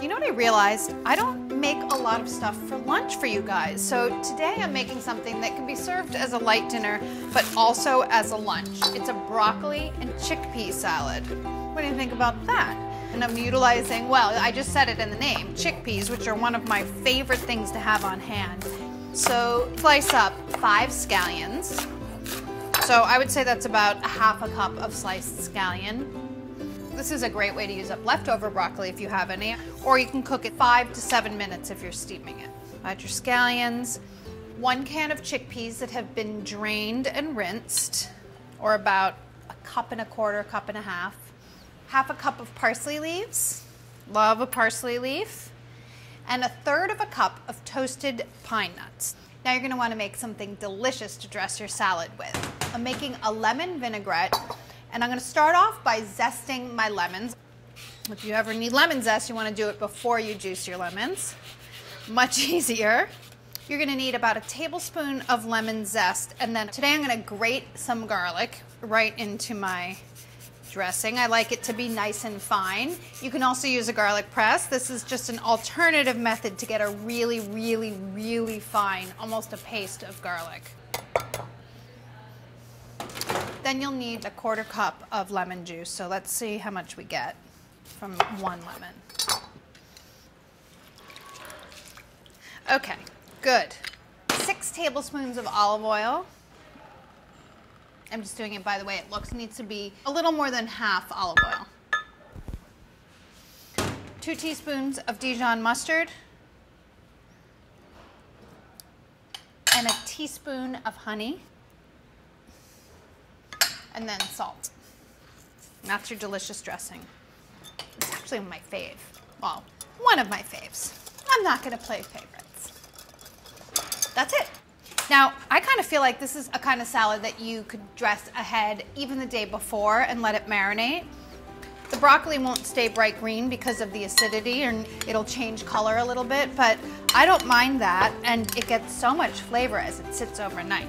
You know what I realized? I don't make a lot of stuff for lunch for you guys. So today I'm making something that can be served as a light dinner, but also as a lunch. It's a broccoli and chickpea salad. What do you think about that? And I'm utilizing, well, I just said it in the name, chickpeas, which are one of my favorite things to have on hand. So slice up five scallions. So I would say that's about a half a cup of sliced scallion. This is a great way to use up leftover broccoli if you have any, or you can cook it five to seven minutes if you're steaming it. Add your scallions, one can of chickpeas that have been drained and rinsed, or about a cup and a quarter, cup and a half. Half a cup of parsley leaves, love a parsley leaf, and a third of a cup of toasted pine nuts. Now you're gonna wanna make something delicious to dress your salad with. I'm making a lemon vinaigrette and I'm gonna start off by zesting my lemons. If you ever need lemon zest, you wanna do it before you juice your lemons. Much easier. You're gonna need about a tablespoon of lemon zest, and then today I'm gonna grate some garlic right into my dressing. I like it to be nice and fine. You can also use a garlic press. This is just an alternative method to get a really, really, really fine, almost a paste of garlic. Then you'll need a quarter cup of lemon juice. So let's see how much we get from one lemon. Okay, good. Six tablespoons of olive oil. I'm just doing it by the way it looks. Needs to be a little more than half olive oil. Two teaspoons of Dijon mustard. And a teaspoon of honey and then salt. And that's your delicious dressing. It's actually my fave. Well, one of my faves. I'm not gonna play favorites. That's it. Now, I kind of feel like this is a kind of salad that you could dress ahead even the day before and let it marinate. The broccoli won't stay bright green because of the acidity and it'll change color a little bit, but I don't mind that and it gets so much flavor as it sits overnight.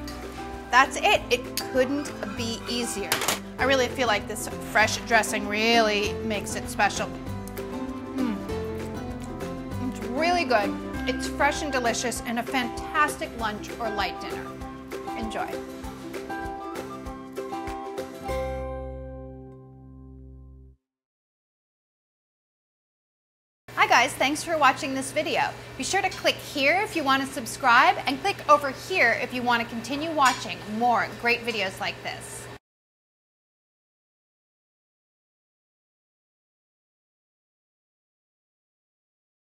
That's it. It couldn't be easier. I really feel like this fresh dressing really makes it special. Mm. It's really good. It's fresh and delicious and a fantastic lunch or light dinner. Enjoy. Guys, thanks for watching this video. Be sure to click here if you want to subscribe and click over here if you want to continue watching more great videos like this.